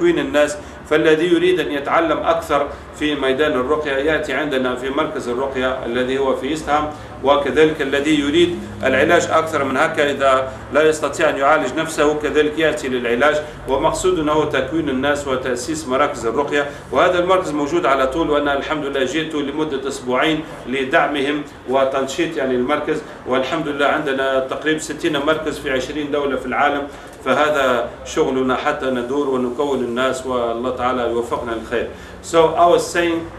تكوين الناس فالذي يريد أن يتعلم أكثر في ميدان الرقية يأتي عندنا في مركز الرقية الذي هو في إستهام وكذلك الذي يريد العلاج أكثر من هكا إذا لا يستطيع أن يعالج نفسه كذلك يأتي للعلاج. ومقصودنا هو تكوين الناس وتأسيس مراكز الرقية. وهذا المركز موجود على طول وأنا الحمد لله جئت لمدة أسبوعين لدعمهم وتنشيط يعني المركز. والحمد لله عندنا تقريبا 60 مركز في 20 دولة في العالم. فهذا شغلنا حتى ندور ونكون الناس والله تعالى يوفقنا للخير. So I was saying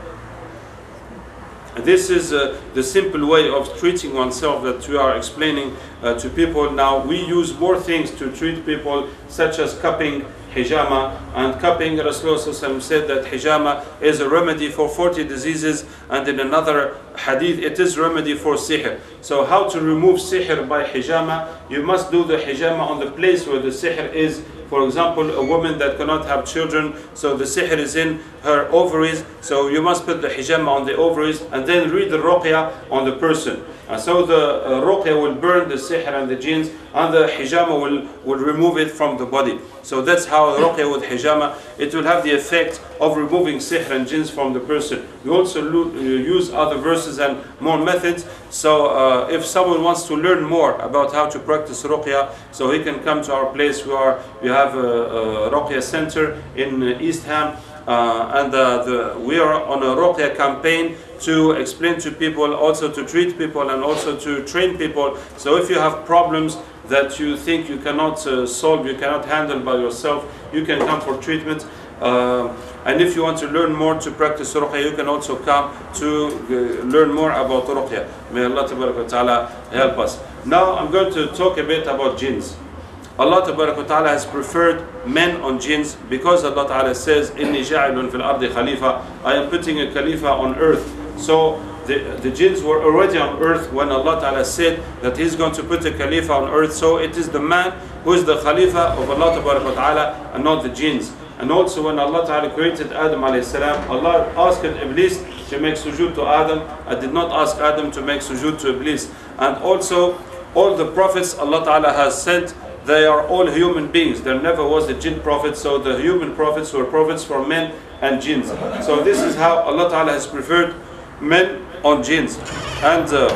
this is uh, the simple way of treating oneself that we are explaining uh, to people. Now we use more things to treat people, such as cupping, hijama, and cupping. Rasulullah said that hijama is a remedy for 40 diseases, and in another hadith, it is remedy for sihr. So how to remove sihr by hijama? You must do the hijama on the place where the sihr is. For example, a woman that cannot have children, so the sihr is in her ovaries, so you must put the hijama on the ovaries and then read the ruqya on the person. And so the uh, ruqya will burn the sihr and the jinns, and the hijama will, will remove it from the body. So that's how the ruqya with hijama, it will have the effect of removing sihr and jinns from the person. We also use other verses and more methods. So uh, if someone wants to learn more about how to practice ruqya, so he can come to our place. We are we have a, a ruqya center in uh, East Ham. Uh, and uh, the, we are on a Ruqya campaign to explain to people, also to treat people, and also to train people. So if you have problems that you think you cannot uh, solve, you cannot handle by yourself, you can come for treatment. Uh, and if you want to learn more to practice ruqya, you can also come to uh, learn more about ruqya. May Allah Ta'ala help us. Now I'm going to talk a bit about jinns. Allah Ta'ala has preferred men on jinns because Allah Ta'ala says, Inni ja'ilun fil ardi khalifa. I am putting a khalifa on earth. So the, the jinns were already on earth when Allah Ta'ala said that He's going to put a khalifa on earth. So it is the man who is the khalifa of Allah Ta'ala and not the jinns. And also when Allah Ta'ala created Adam Allah asked Iblis to make sujood to Adam. I did not ask Adam to make sujood to Iblis. And also all the prophets Allah Ta'ala has sent they are all human beings. There never was a jinn prophet, so the human prophets were prophets for men and jinns. So this is how Allah Ta'ala has preferred men on jinns. And uh,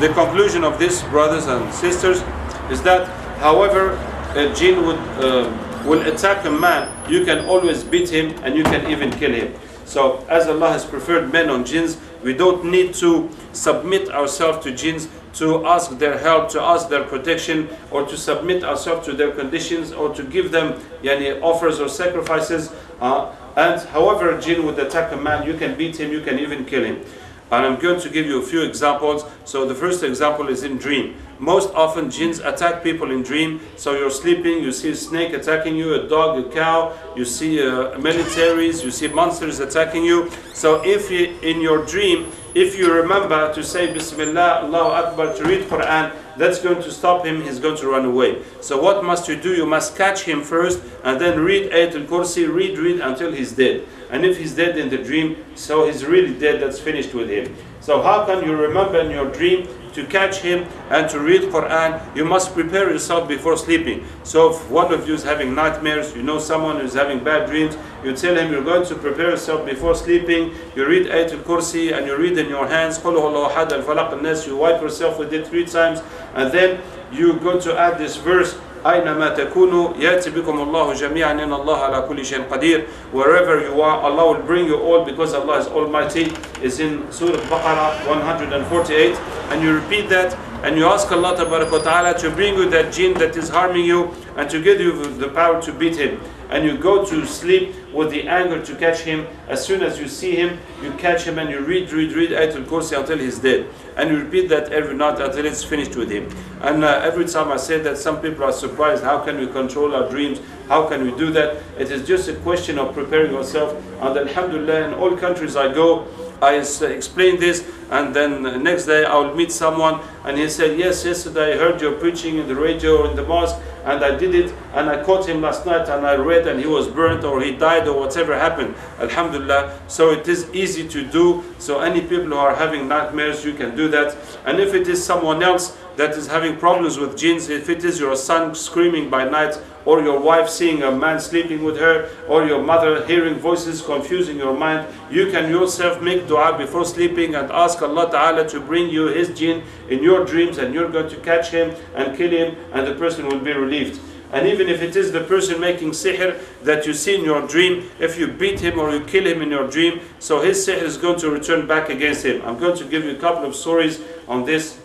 the conclusion of this, brothers and sisters, is that however a jinn would, uh, will attack a man, you can always beat him and you can even kill him. So as Allah has preferred men on jinns, we don't need to submit ourselves to jinns to ask their help, to ask their protection, or to submit ourselves to their conditions, or to give them yani, offers or sacrifices. Uh, and however a jinn would attack a man, you can beat him, you can even kill him. And I'm going to give you a few examples. So the first example is in dream. Most often jinns attack people in dream. So you're sleeping, you see a snake attacking you, a dog, a cow, you see uh, militaries, you see monsters attacking you. So if you, in your dream, if you remember to say Bismillah, Allahu Akbar, to read Quran, that's going to stop him, he's going to run away. So what must you do? You must catch him first and then read Ayatul Kursi, read, read until he's dead. And if he's dead in the dream, so he's really dead, that's finished with him. So how can you remember in your dream to catch him and to read Quran, you must prepare yourself before sleeping. So if one of you is having nightmares, you know someone who's having bad dreams, you tell him you're going to prepare yourself before sleeping, you read Ayatul Kursi and you read in your hands, you wipe yourself with it three times, and then you go to add this verse أينما تكونوا يأتي بكم الله جميعا إن الله على كل شيء قدير wherever you are Allah will bring you all because Allah is Almighty is in Surah Baqarah 148 and you repeat that and you ask Allah Ta'ala to bring you that jinn that is harming you and to give you the power to beat him and you go to sleep with the anger to catch him. As soon as you see him you catch him and you read read read Ayatul Kursi until he's dead. And you repeat that every night until it's finished with him. And uh, every time I say that some people are surprised. How can we control our dreams? How can we do that? It is just a question of preparing yourself. And alhamdulillah in all countries I go I explain this. And then the next day I will meet someone and he said yes yesterday I heard your preaching in the radio or in the mosque and I did it and I caught him last night and I read and he was burnt or he died or whatever happened. Alhamdulillah. So it is easy to do. So any people who are having nightmares you can do that. And if it is someone else that is having problems with jinns if it is your son screaming by night or your wife seeing a man sleeping with her, or your mother hearing voices confusing your mind, you can yourself make dua before sleeping and ask Allah Ta'ala to bring you His jinn in your dreams and you're going to catch him and kill him and the person will be relieved. And even if it is the person making sihr that you see in your dream, if you beat him or you kill him in your dream, so his sihr is going to return back against him. I'm going to give you a couple of stories on this.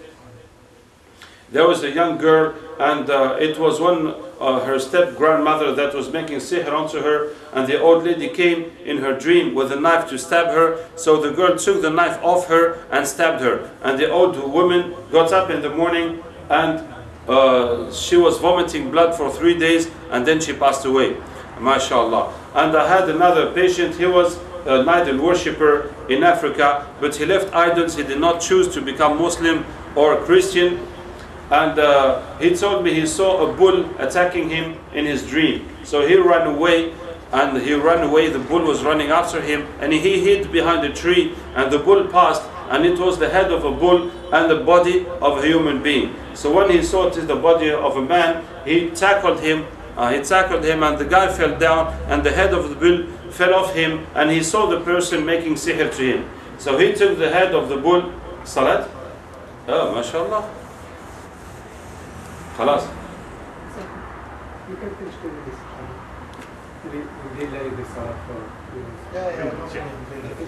There was a young girl, and uh, it was one uh, her step grandmother that was making sihr onto her, and the old lady came in her dream with a knife to stab her. So the girl took the knife off her and stabbed her. And the old woman got up in the morning and uh, she was vomiting blood for three days, and then she passed away. MashaAllah. And I had another patient, he was an idol worshipper in Africa, but he left idols, he did not choose to become Muslim or Christian. And uh, he told me he saw a bull attacking him in his dream. So he ran away, and he ran away. The bull was running after him, and he hid behind a tree. And the bull passed, and it was the head of a bull and the body of a human being. So when he saw it is the body of a man, he tackled him. Uh, he tackled him, and the guy fell down, and the head of the bull fell off him, and he saw the person making sihr to him. So he took the head of the bull. Salat? Oh, mashallah. خلاص You can finish doing this. We we delay this uh, for.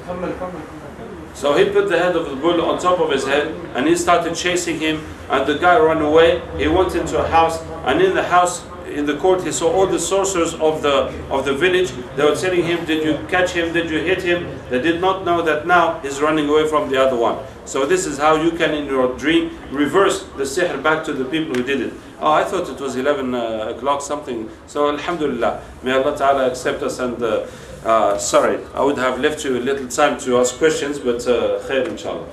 كمل كمل كمل. So he put the head of the bull on top of his head and he started chasing him and the guy ran away. He went into a house and in the house in the court he saw all the sorcerers of the of the village. They were telling him, Did you catch him? Did you hit him? They did not know that now he's running away from the other one. So this is how you can in your dream reverse the sihr back to the people who did it. Oh, I thought it was 11 uh, o'clock something. So Alhamdulillah, may Allah Ta'ala accept us and uh, uh, sorry, I would have left you a little time to ask questions, but uh, khair inshallah.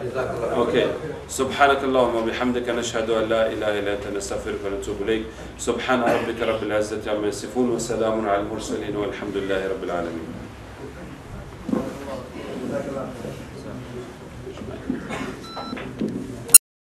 جزاك الله خير. Okay. سبحانك اللهم وبحمدك نشهد ان لا اله الا انت نستغفرك ونتوب اليك سبحان ربك رب العزه عما يصفون وسلام على المرسلين والحمد لله رب العالمين